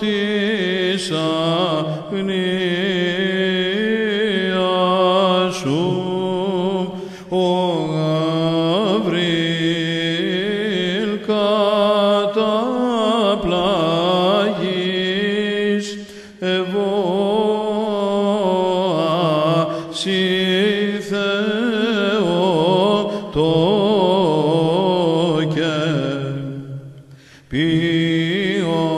της αγνίας σου ο Γαβρίλ καταπλαγής ευώασι Θεό το και ποιον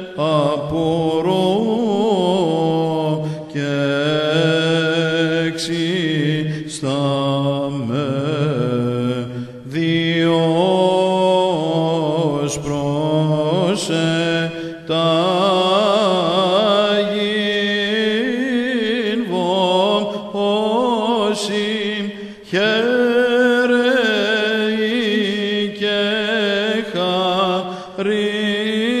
απορώ και εξιστάμε Διός προσε τα γινβομ όσοι χαίρεοι και χαρίτω με